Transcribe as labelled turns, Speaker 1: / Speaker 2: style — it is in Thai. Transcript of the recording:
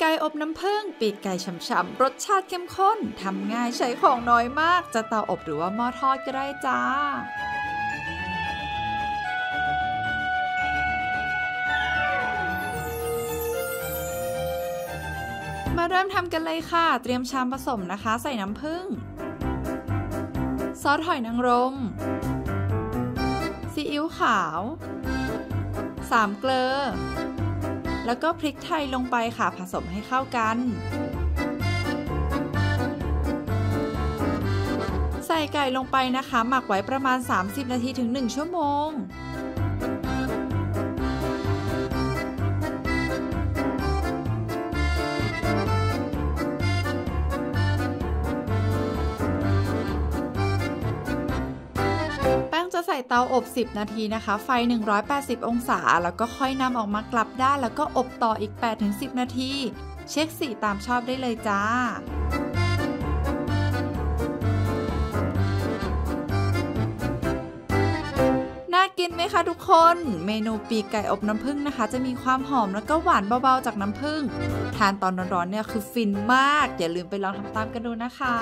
Speaker 1: ไก่อบน้ำผึ้งปีกไก่ฉ่ำๆรสชาติเข้มข้นทำง่ายใช้ของน้อยมาก จะเตาอบหรือว่าหม้อทอดก็ได้จ้ามาเริ่มทำกันเลยค่ะ เตรียมชามผสมนะคะ ใส่น้ำผึ้ง ซอสหอยนางรม ซีอิ๊วขาว3เกลือ แล้วก็พริกไทยลงไปค่ะผสมให้เข้ากัน ใส่ไก่ลงไปนะคะ หมักไว้ประมาณ 30 นาทีถึง 1 ชั่วโมง ใส่เตาอบ 10 นาทีนะคะ ไฟ 180 องศา แล้วก็ค่อยนำออกมากลับด้านแล้วก็อบต่ออีก 8-10 นาที เช็คสีตามชอบได้เลยจ้าน่ากินไหมคะทุกคน เมนูปีกไก่อบน้ำผึ้งนะคะ จะมีความหอมแล้วก็หวานเบาๆจากน้ำผึ้ง ทานตอนร้อนๆเนี่ยคือฟินมาก อย่าลืมไปลองทำตามกันดูนะคะ